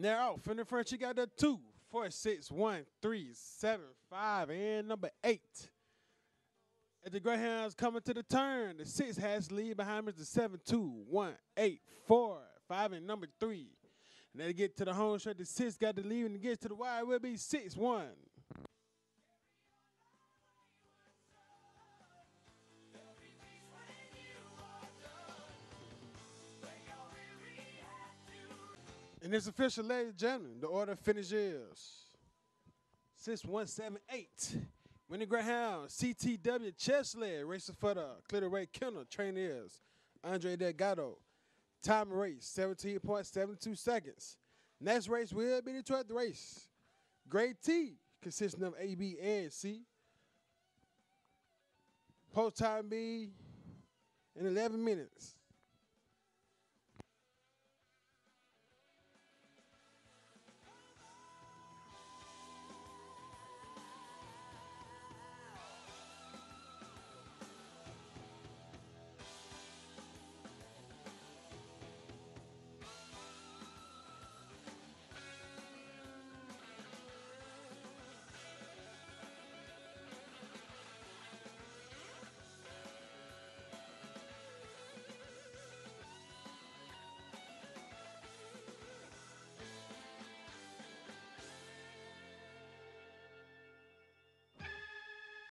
Now out from the front, you got the two, four, six, one, three, seven, five, and number eight. At the Greyhounds coming to the turn, the six has lead behind. The seven, two, one, eight, four, five, and number three. And then get to the home stretch. The six got the lead, and to get to the wide will be six, one. And it's official, ladies and gentlemen. The order finishes. 6178. Winnie Greyhound, CTW Chesley, racing for the Clitter Ray Kennel. Trainers, Andre Delgado. Time race, 17.72 seconds. Next race will be the 12th race. Grade T, consisting of A, B, and C. Post time B in 11 minutes.